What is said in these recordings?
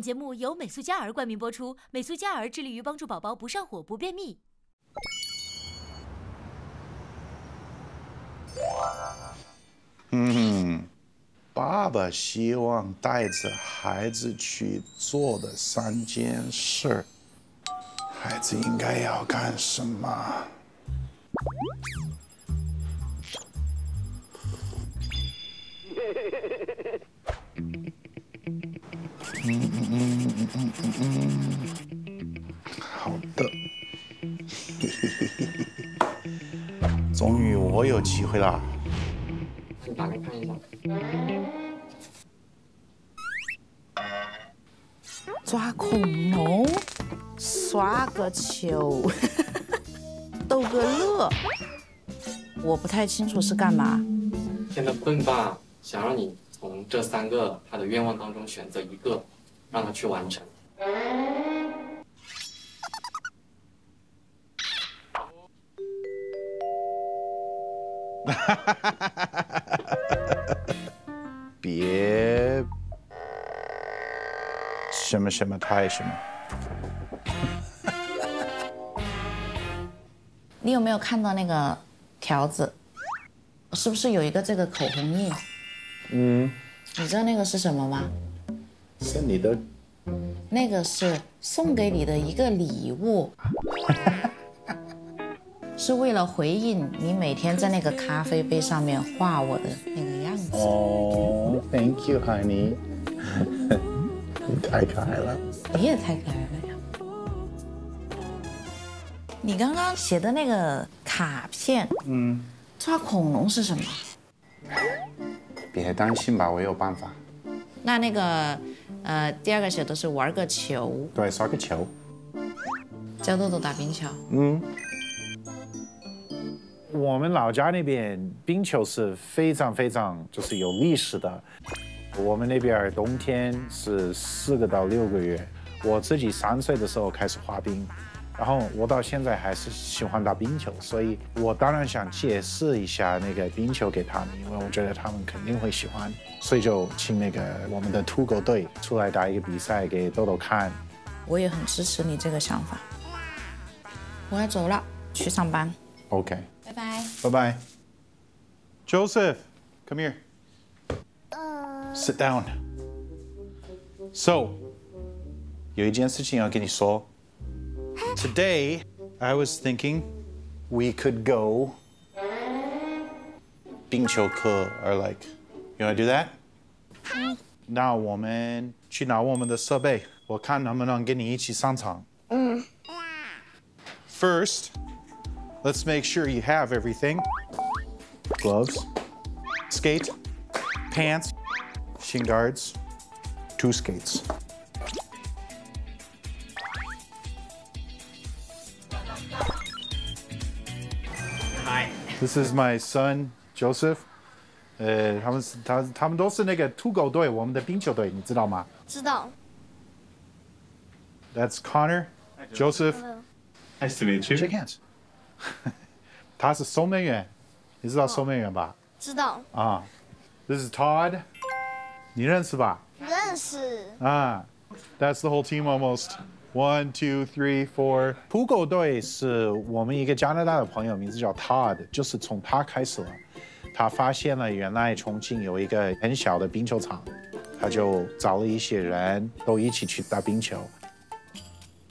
本节目由美素佳儿冠名播出，美素佳儿致力于帮助宝宝不上火、不便秘。嗯，爸爸希望带着孩子去做的三件事，孩子应该要干什么？有机会了！你打开看一下。抓恐龙，刷个球，逗个乐。我不太清楚是干嘛。天的笨爸想让你从这三个他的愿望当中选择一个，让他去完成。别什么什么太什么。你有没有看到那个条子？是不是有一个这个口红印？嗯，你知道那个是什么吗？是你的。那个是送给你的一个礼物，是为了回应你每天在那个咖啡杯上面画我的那个样子。哦，Thank you, honey。你太可爱了。你也太可爱了呀！你刚刚写的那个卡片，嗯，抓恐龙是什么？别担心吧，我有办法。那那个，呃，第二个写的是玩个球，对，刷个球，教豆豆打冰球。嗯，我们老家那边冰球是非常非常就是有历史的。我们那边冬天是四个到六个月。我自己三岁的时候开始滑冰，然后我到现在还是喜欢打冰球，所以我当然想解释一下那个冰球给他们，因为我觉得他们肯定会喜欢，所以就请那个我们的土狗队出来打一个比赛给豆豆看。我也很支持你这个想法。我要走了，去上班。OK，拜拜。拜拜。Joseph, come here. Sit down. So, 有一件事情要跟你说。Today, I was thinking we could go 冰球课 or like, you wanna do that? 那我们去拿我们的设备，我看能不能跟你一起上场。First, let's make sure you have everything. Gloves, skate, pants, shin guards, two skates. This is my son Joseph. 呃，他们是他他们都是那个土狗队，我们的冰球队，你知道吗知道。 ？That's Connor, Joseph. Nice to meet you. Shake hands. 他是守门员，你知道守门员吧？知道，啊，This is Todd. 你认识吧？认识。啊，That's the whole team almost. One, two, three, four. 土狗队是我们一个加拿大的朋友，名字叫 Todd，就是从他开始了。他发现了原来重庆有一个很小的冰球场，他就找了一些人都一起去打冰球。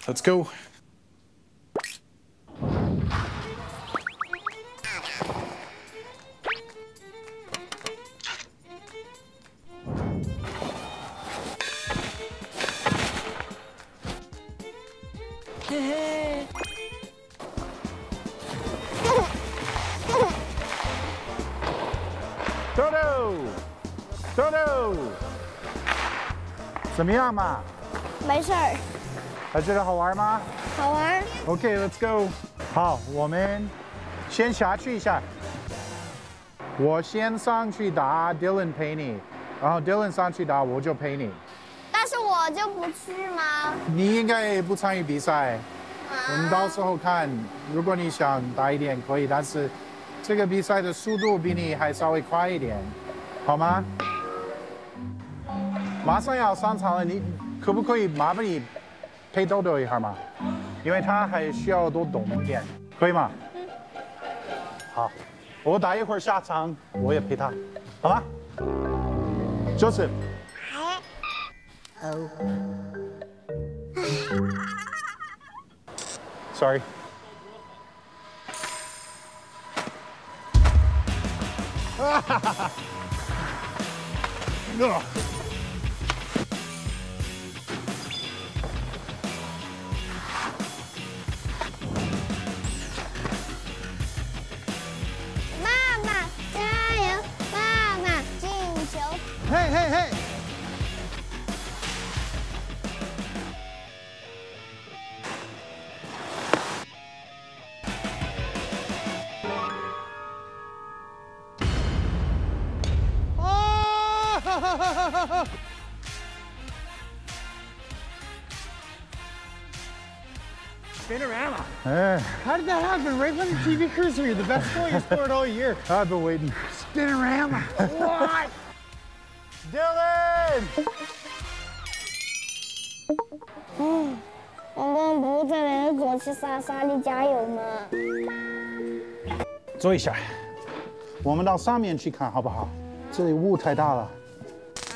Let's go. 嘛？没事儿，还觉得好玩吗好玩。？OK，Let's go。好，我们先下去一下。我先上去打，Dylan 陪你，然后 Dylan 上去打，我就陪你。但是我就不去吗？你应该不参与比赛，我们到时候看。如果你想打一点可以，但是这个比赛的速度比你还稍微快一点，好吗？马上要上场了，你可不可以麻烦你陪豆豆一下嘛？因为他还需要多动一点，可以吗？好，我待一会儿下场，我也陪他，好吗？就是。哦。Sorry. 哈哈哈！did that happen? Right when the TV crews here, the best goal you scored all year. I've been waiting. Spinorama. What? Dylan！我们不在那个国旗莎莎里加油吗？坐一下，我们到上面去看好不好？这里雾太大了。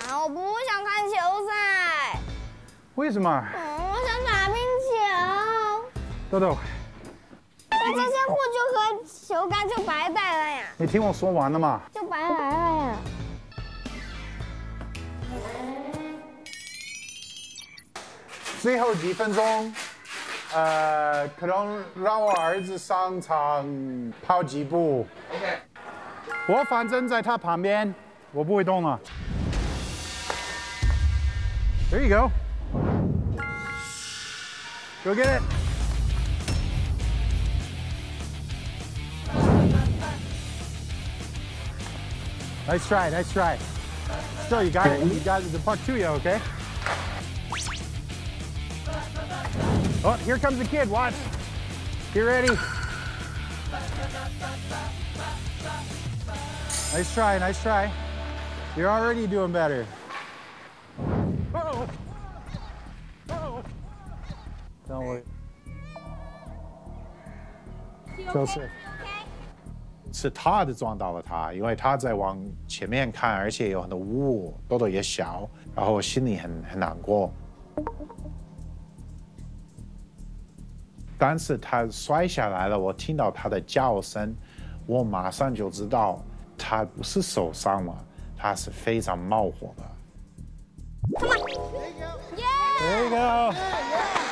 啊，我不想看球赛。为什么？嗯，我想打冰球。豆豆，那这些护具和球杆就白带了呀，你听我说完了嘛？就白来了呀。最后几分钟，呃，可能让我儿子上场跑几步。OK。我反正在他旁边，我不会动了。There you go. Go get it. Nice try, nice try. Still, you got it. You got the part two, you, okay? Oh, here comes the kid. Watch. Get ready. Nice try, nice try. You're already doing better. Don't worry. Joseph. 是他的撞到了他，因为他在往前面看，而且有很多雾，豆豆也小，然后我心里很很难过。但是他摔下来了，我听到他的叫声，我马上就知道他不是受伤了，他是非常冒火的。There you go. Yes,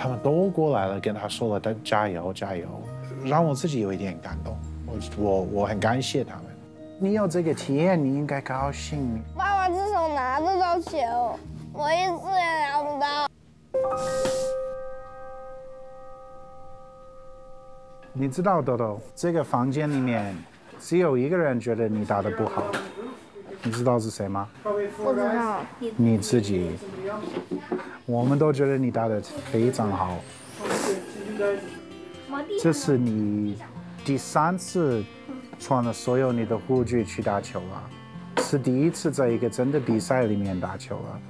他们都过来了，跟他说了，他加油加油，让我自己有一点感动。我我我很感谢他们。你有这个体验，你应该高兴。爸爸至少拿得到球，我一次也拿不到。你知道，豆豆，这个房间里面只有一个人觉得你打的不好，你知道是谁吗？不知道。你自己。我们都觉得你打的非常好。这是你第三次穿了所有你的护具去打球了，是第一次在一个真的比赛里面打球了，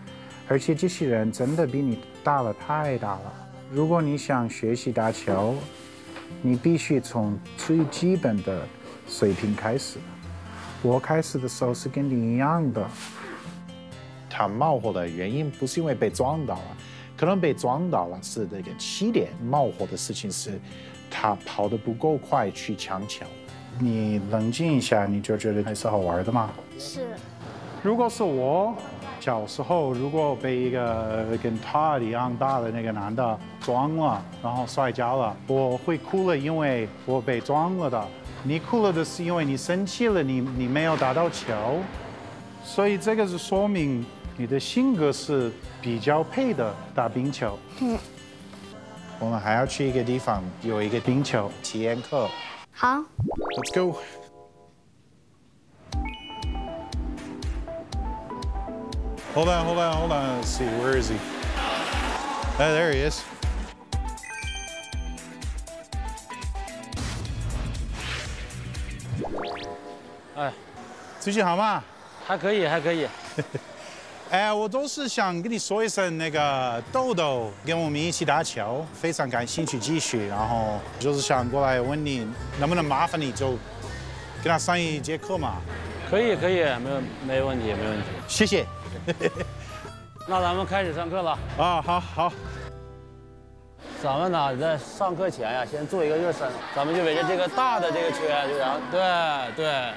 而且这些人真的比你大了太大了。如果你想学习打球，你必须从最基本的水平开始。我开始的时候是跟你一样的。他冒火的原因不是因为被撞到了，可能被撞到了是那个起点冒火的事情是，他跑得不够快去抢球。你冷静一下，你就觉得还是好玩的吗？是。如果是我小时候，如果被一个跟他一样大的那个男的撞了，然后摔跤了，我会哭了，因为我被撞了的。你哭了的是因为你生气了，你你没有打到球，所以这个是说明你的性格是比较配的打冰球。嗯。我们还要去一个地方，有一个冰球体验课。好。Let's go. Hold on, hold on, hold on. Let's see, where is he? Ah, there he is. 最近好吗？还可以，还可以。哎，我都是想跟你说一声，那个豆豆跟我们一起打球，非常感兴趣继续，然后就是想过来问你，能不能麻烦你就给他上一节课嘛？可以，可以，没有没问题，没问题。谢谢。那咱们开始上课了。啊，好好。咱们呢，在上课前呀，先做一个热身。咱们就围着这个大的这个圈，就然后对对，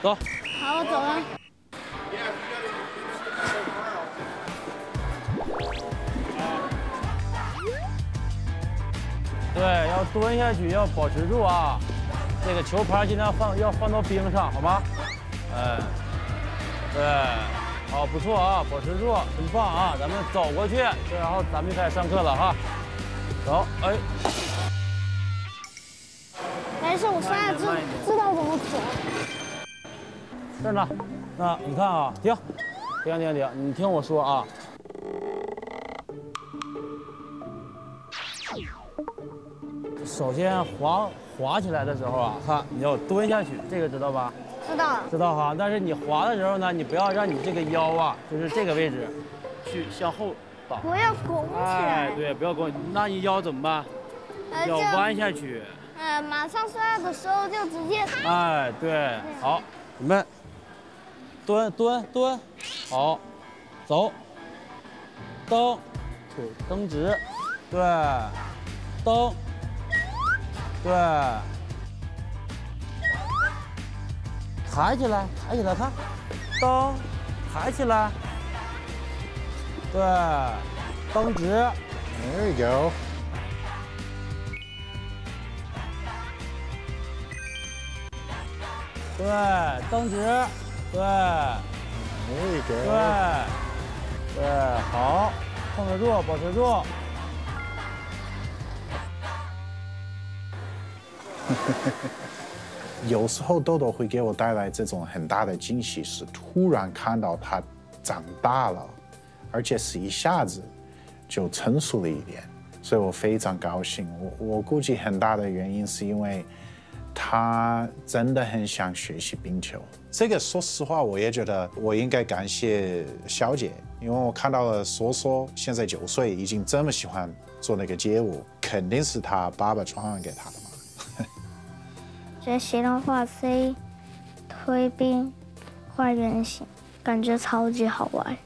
走。好，我走了。对，要蹲下去，要保持住啊。这个球拍尽量放，要放到冰上，好吗？哎，对，好，不错啊，保持住，很棒啊。咱们走过去，然后咱们就开始上课了哈。走，哎。没事，我现在知知道怎么走。这儿呢，那你看啊，停，停停停，你听我说啊。首先滑滑起来的时候啊，哈你要蹲下去，这个知道吧？知道。知道哈，但是你滑的时候呢，你不要让你这个腰啊，就是这个位置，去向后倒。不要拱起来。哎，对，不要拱，那你腰怎么办？要弯下去。呃，马上摔的时候就直接。哎，对，好，准备。蹲蹲蹲，好，走，蹬，腿蹬直，对，蹬。对，抬起来，抬起来，看，蹬，抬起来，对，蹬直，There you go。对，蹬直，对，There you go。对，对，好，控制住，保持住。有时候豆豆会给我带来这种很大的惊喜，是突然看到他长大了，而且是一下子就成熟了一点，所以我非常高兴。我我估计很大的原因是因为他真的很想学习冰球。这个说实话，我也觉得我应该感谢小姐，因为我看到了说说现在九岁，已经这么喜欢做那个街舞，肯定是他爸爸传染给他的。学习的话，C 推冰、画圆形，感觉超级好玩。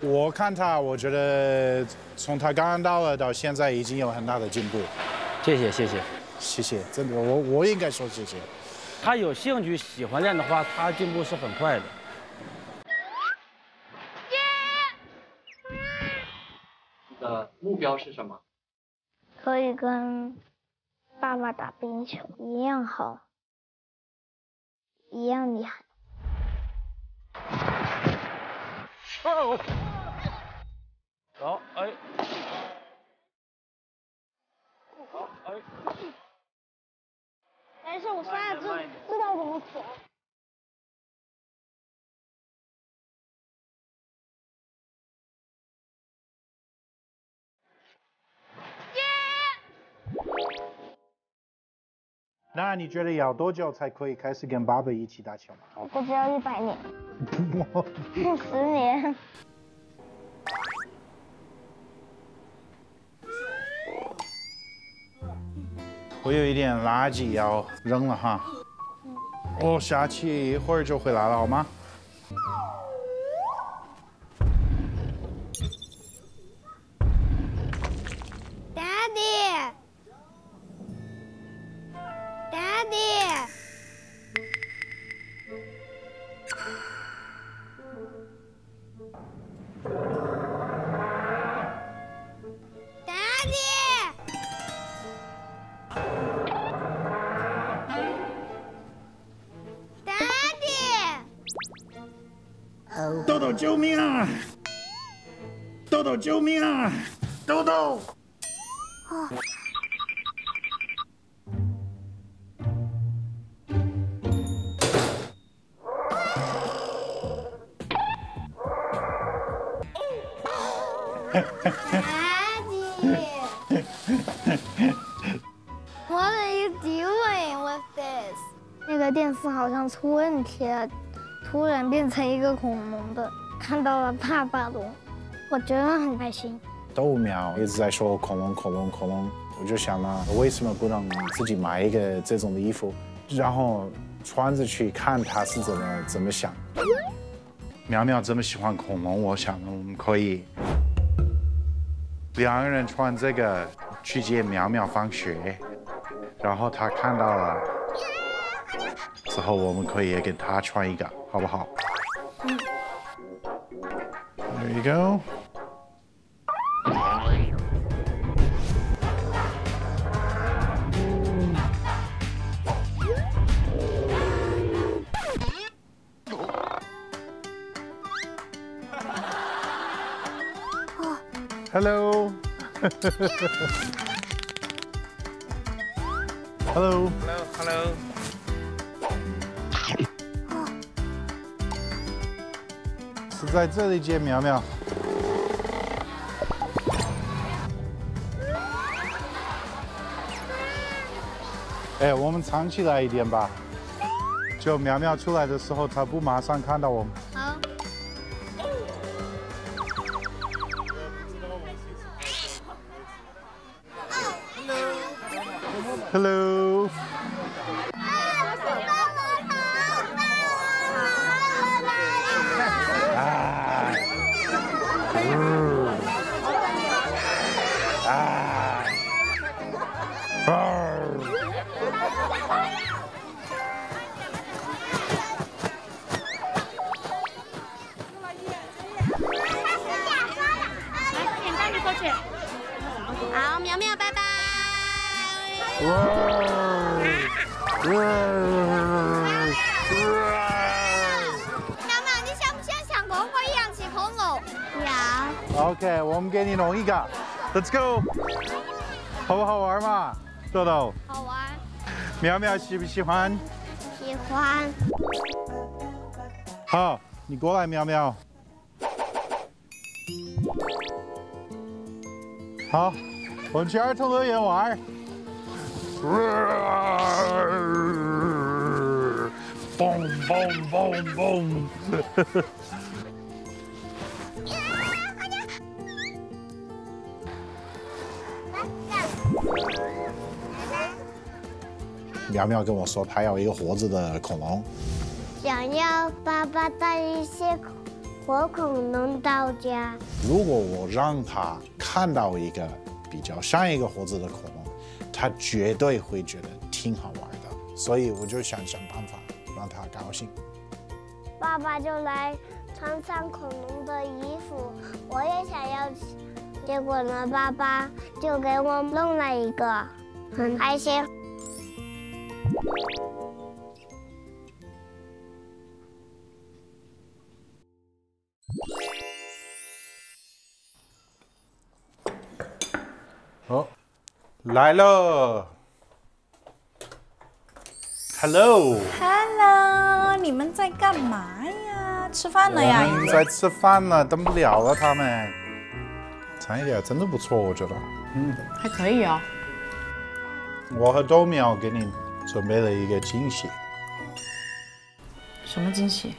我看他，我觉得从他刚刚到了到现在，已经有很大的进步。谢谢谢谢谢谢，真的，我我应该说谢谢。他有兴趣喜欢练的话，他进步是很快的。你的目标是什么？可以跟。爸爸打冰球一样好，一样厉害。那你觉得要多久才可以开始跟爸爸一起打球我估计要一百年，十年。我有一点垃圾要扔了哈，我下去一会儿就回来了，好吗？救命啊！豆豆。What are you doing with this？那个得电视好像出问题了，突然变成一个恐龙的，看到了爸爸龙，我觉得很开心。豆苗一直在说恐龙恐龙恐龙，我就想呢，为什么不能自己买一个这种的衣服，然后穿着去看他是怎么怎么想。苗苗这么喜欢恐龙，我想我们可以两个人穿这个去接苗苗放学，然后他看到了之后，我们可以也给他穿一个，好不好？嗯。There you go. Hello. Hello. Hello, hello. 是在这里接苗苗。哎，我们藏起来一点吧，就苗苗出来的时候，他不马上看到我们。Hello. 苗苗，你想不想像哥哥一样骑恐龙？要。OK，我们给你弄一个，Let's go，好不好玩嘛？豆豆，好玩。苗苗喜不喜欢？喜欢。好，你过来，苗苗。好，我们去儿童乐园玩。嘣嘣嘣嘣！苗苗跟我说，他要一个活着的恐龙。想要爸爸带一些活恐龙到家。如果我让他看到一个比较像一个活着的恐龙，他绝对会觉得挺好玩的。所以我就想想办法让他高兴。爸爸就来穿上恐龙的衣服，我也想要。结果呢，爸爸就给我弄了一个，很开心。来了，Hello，Hello，你们在干嘛呀？吃饭了呀？我们在吃饭了，等不了了，他们。尝一点，真的不错，我觉得。嗯，还可以哦。我和豆苗给你准备了一个惊喜。什么惊喜？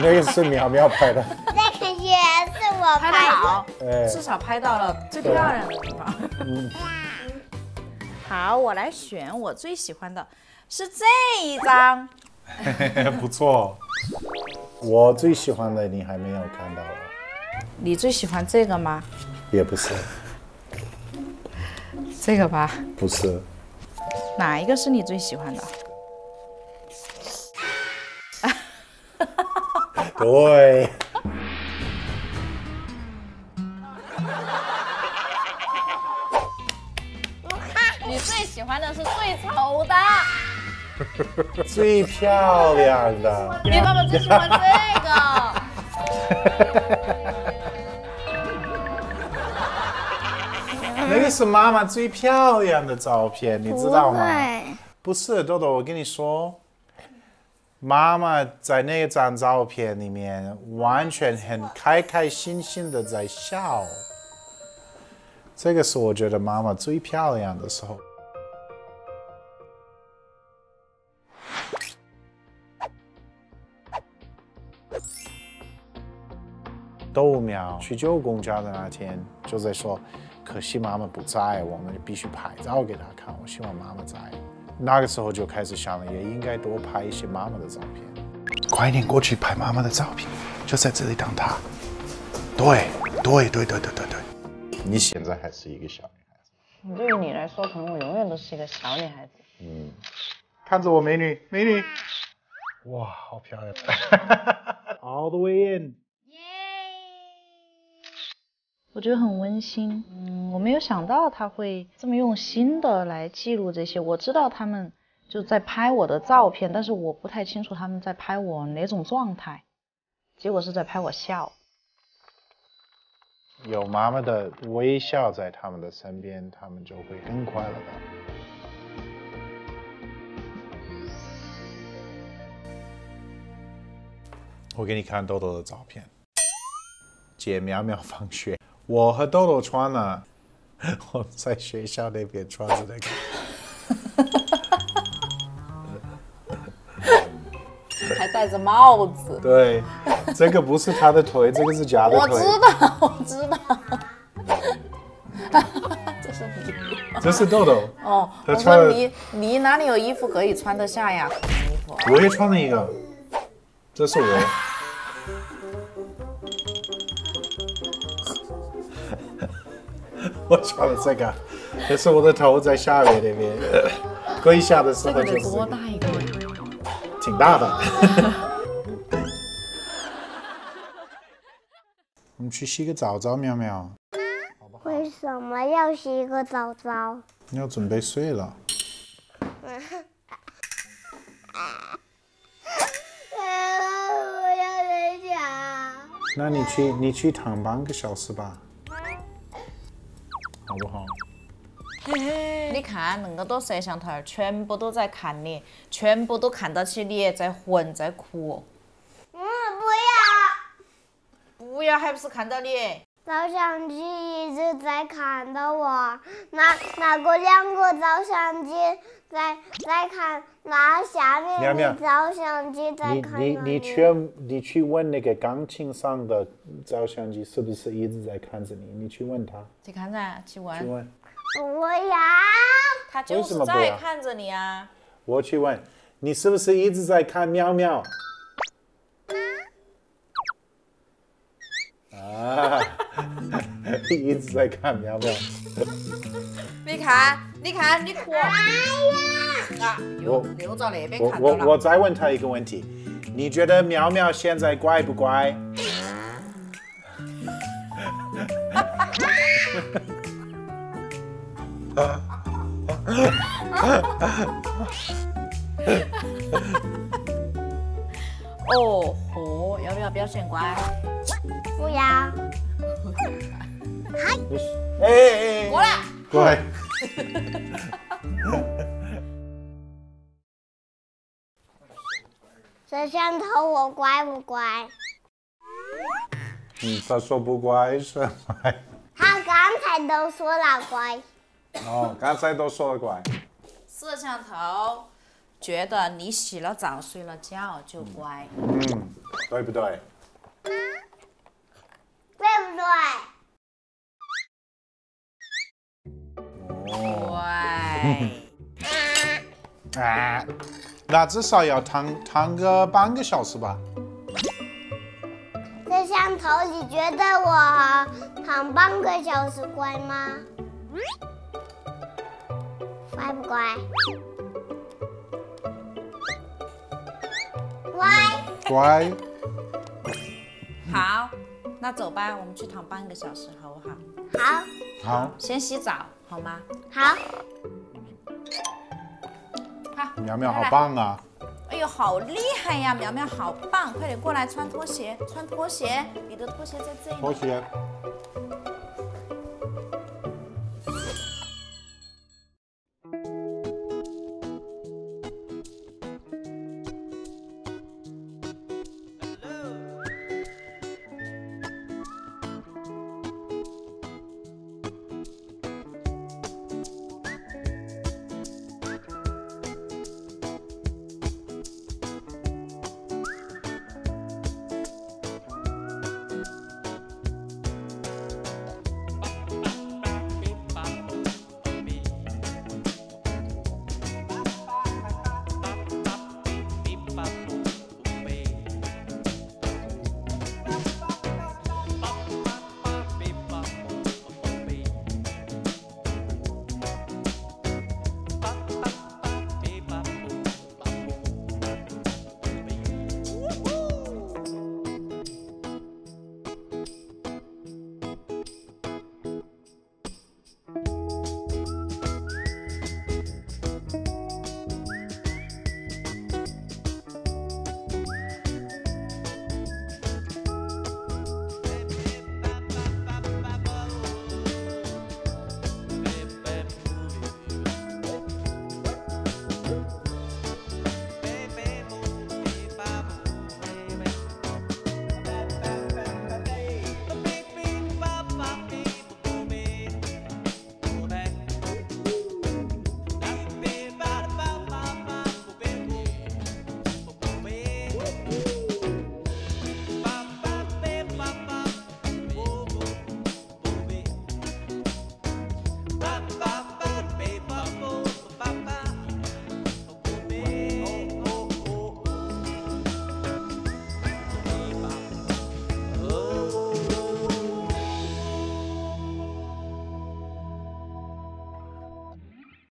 那个是苗苗拍的。那个也是我拍的至少拍到了最漂亮的地方。嗯，好，我来选我最喜欢的，是这一张。不错。我最喜欢的你还没有看到，你最喜欢这个吗？也不是，这个吧。不是。哪一个是你最喜欢的？对。你最喜欢的是最丑的，最漂亮的。你爸爸最喜欢这个。那个是妈妈最漂亮的照片，你知道吗？不是豆豆，我跟你说，妈妈在那张照片里面完全很开开心心的在笑，这个是我觉得妈妈最漂亮的时候。豆苗去救公家的那天就在说，可惜妈妈不在，我们必须拍照给她看。我希望妈妈在。那个时候就开始想了，也应该多拍一些妈妈的照片。快点过去拍妈妈的照片，就在这里等她。对，对，对，对，对，对，对。你现在还是一个小女孩子。对于你来说，可能我永远都是一个小女孩子。嗯，看着我，美女，美女。哇，好漂亮！All the way in。我觉得很温馨，嗯，我没有想到他会这么用心的来记录这些。我知道他们就在拍我的照片，但是我不太清楚他们在拍我哪种状态。结果是在拍我笑。有妈妈的微笑在他们的身边，他们就会更快乐的。我给你看豆豆的照片，接苗苗放学。我和豆豆穿了，我在学校那边穿着那个，还戴着帽子。对，这个不是他的腿，这个是假的腿。我知道，我知道。这是你。这是豆豆。哦，我说你你哪里有衣服可以穿得下呀？衣服。我也穿了一个，这是我。我穿了这个，可是我的头在下面那边，跪下的时候就是。多大一个？挺大的。我们去洗个澡澡，喵喵。为什么要洗个澡澡？要准备睡了。我要睡觉。那你去，你去躺半个小时吧。好不好？你看恁个多摄像头，全部都在看你，全部都看到起你在混在哭。嗯，不要。不要，还不是看到你？照相机一直在看到我，那那个两个照相机在在看，那下面的照相机在看你你你去你去问那个钢琴上的照相机是不是一直在看着你？你去问他。去看噻，去问。去问。不要。他就是在看着你啊。我去问，你是不是一直在看喵喵？啊。一直在看喵喵。你看，你看，你哭。哎呀！啊，又又到那边看我我我再问他一个问题，你觉得苗苗现在乖不乖？哦吼，要不要表现乖？不要。嗨，哎哎哎，过来，过来。摄像头，我乖不乖？嗯，他说不乖是乖。他刚才都说了乖。哦，刚才都说了乖。摄像头觉得你洗了澡、睡了觉就乖。嗯，对不对？对不对？乖。啊，那至少要躺躺个半个小时吧。摄像头，你觉得我躺半个小时乖吗？乖不乖？乖。乖。好。那走吧，我们去躺半个小时，好不好？好。好。先洗澡，好吗？好。好。苗苗好棒啊！哎呦，好厉害呀！苗苗好棒，快点过来穿拖鞋，穿拖鞋，你的拖鞋在这里。拖鞋。